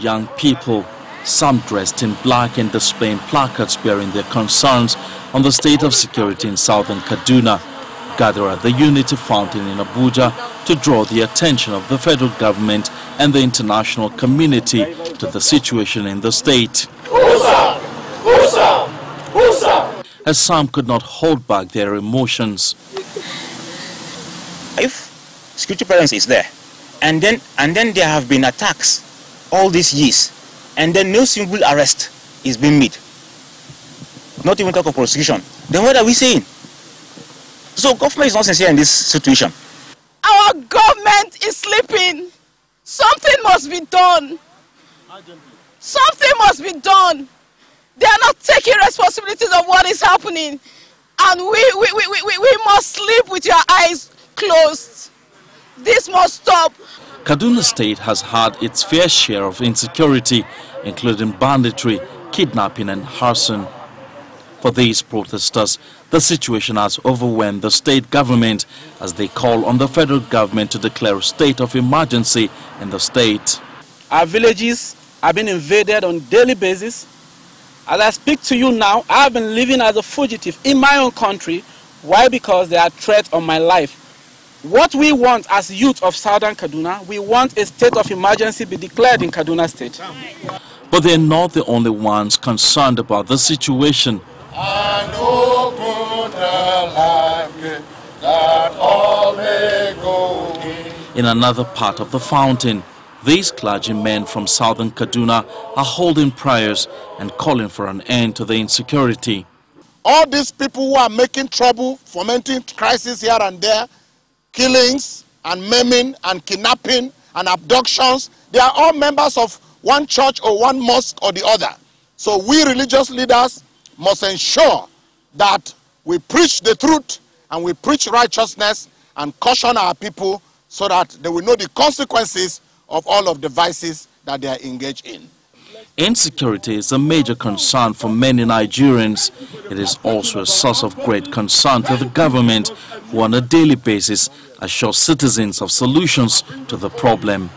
Young people, some dressed in black and displaying placards bearing their concerns on the state of security in southern Kaduna, gather at the Unity Fountain in Abuja to draw the attention of the federal government and the international community to the situation in the state. As some could not hold back their emotions. If security presence is there, and then and then there have been attacks all these years, and then no single arrest is being made, not even talk of prosecution, then what are we saying? So government is not sincere in this situation. Our government is sleeping. Something must be done. Something must be done. They are not taking responsibilities of what is happening. And we, we, we, we, we must sleep with your eyes closed. This must stop. Kaduna State has had its fair share of insecurity, including banditry, kidnapping and arson. For these protesters, the situation has overwhelmed the state government as they call on the federal government to declare a state of emergency in the state. Our villages have been invaded on daily basis. As I speak to you now, I have been living as a fugitive in my own country. Why? Because there are threats on my life. What we want as youth of southern Kaduna, we want a state of emergency be declared in Kaduna state. But they're not the only ones concerned about the situation. In another part of the fountain, these clergymen from southern Kaduna are holding prayers and calling for an end to the insecurity. All these people who are making trouble, fomenting crisis here and there, killings and maiming and kidnapping and abductions, they are all members of one church or one mosque or the other. So we religious leaders must ensure that we preach the truth and we preach righteousness and caution our people so that they will know the consequences of all of the vices that they are engaged in. Insecurity is a major concern for many Nigerians. It is also a source of great concern to the government who on a daily basis assure citizens of solutions to the problem.